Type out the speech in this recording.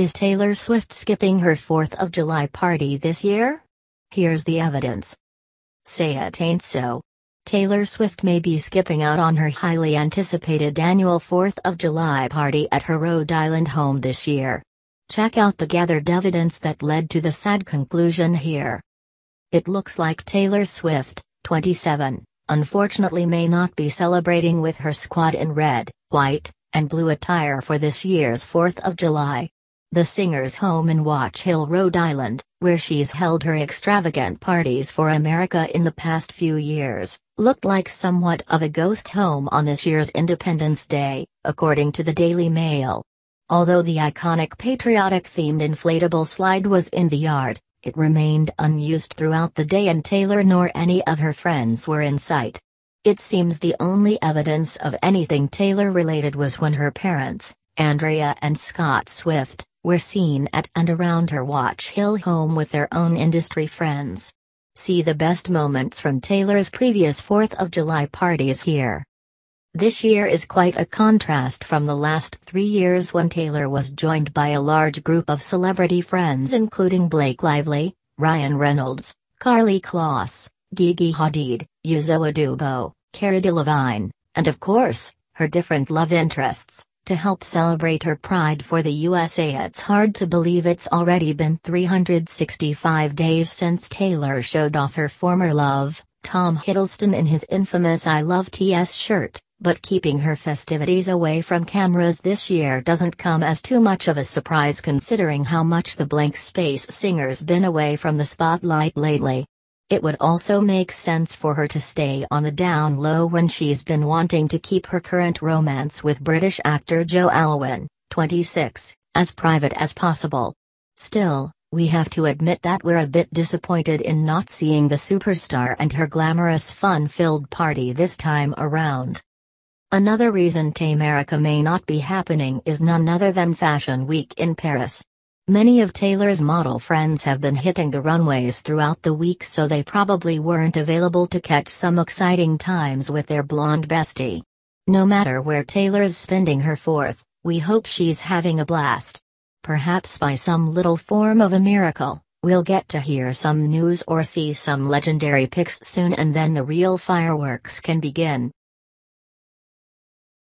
Is Taylor Swift skipping her 4th of July party this year? Here's the evidence. Say it ain't so. Taylor Swift may be skipping out on her highly anticipated annual 4th of July party at her Rhode Island home this year. Check out the gathered evidence that led to the sad conclusion here. It looks like Taylor Swift, 27, unfortunately may not be celebrating with her squad in red, white, and blue attire for this year's 4th of July. The singer's home in Watch Hill, Rhode Island, where she's held her extravagant parties for America in the past few years, looked like somewhat of a ghost home on this year's Independence Day, according to the Daily Mail. Although the iconic patriotic themed inflatable slide was in the yard, it remained unused throughout the day and Taylor nor any of her friends were in sight. It seems the only evidence of anything Taylor related was when her parents, Andrea and Scott Swift, were seen at and around her Watch Hill home with their own industry friends. See the best moments from Taylor's previous 4th of July parties here. This year is quite a contrast from the last three years when Taylor was joined by a large group of celebrity friends including Blake Lively, Ryan Reynolds, Karlie Kloss, Gigi Hadid, Uzo Aduba, Cara Delevingne, and of course, her different love interests. To help celebrate her pride for the USA, it's hard to believe it's already been 365 days since Taylor showed off her former love, Tom Hiddleston, in his infamous I Love TS shirt. But keeping her festivities away from cameras this year doesn't come as too much of a surprise considering how much the blank space singer's been away from the spotlight lately. It would also make sense for her to stay on the down low when she's been wanting to keep her current romance with British actor Joe Alwyn, 26, as private as possible. Still, we have to admit that we're a bit disappointed in not seeing the superstar and her glamorous fun filled party this time around. Another reason Tamerica may not be happening is none other than Fashion Week in Paris. Many of Taylor's model friends have been hitting the runways throughout the week so they probably weren't available to catch some exciting times with their blonde bestie. No matter where Taylor's spending her fourth, we hope she's having a blast. Perhaps by some little form of a miracle, we'll get to hear some news or see some legendary pics soon and then the real fireworks can begin.